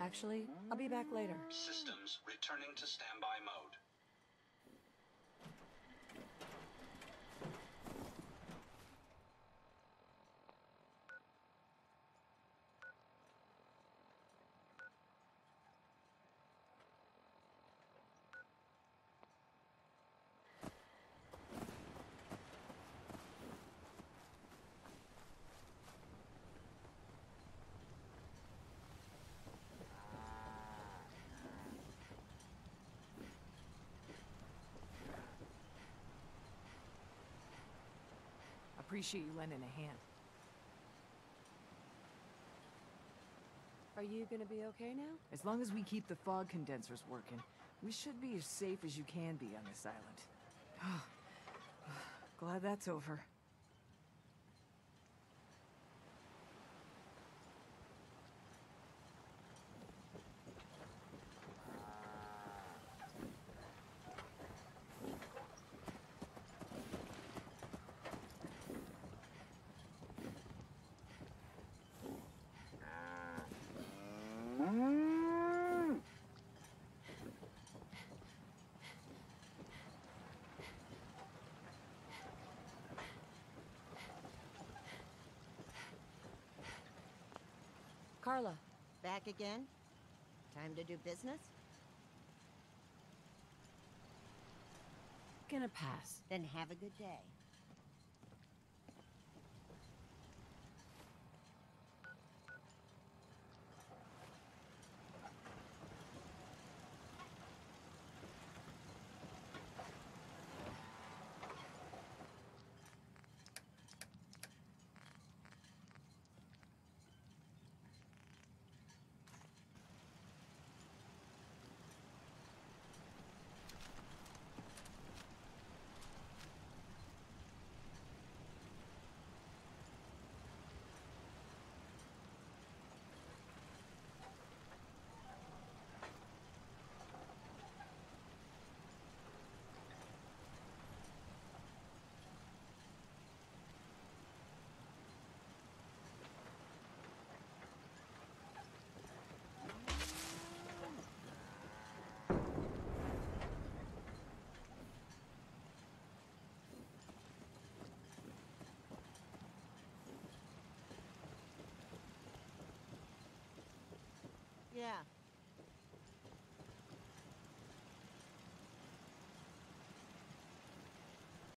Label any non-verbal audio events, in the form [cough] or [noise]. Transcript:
Actually, I'll be back later. Systems returning to standby mode. Appreciate you lending a hand. Are you gonna be okay now? As long as we keep the fog condensers working, we should be as safe as you can be on this island. [sighs] [sighs] Glad that's over. Carla, Back again? Time to do business? gonna pass. Then have a good day. Yeah,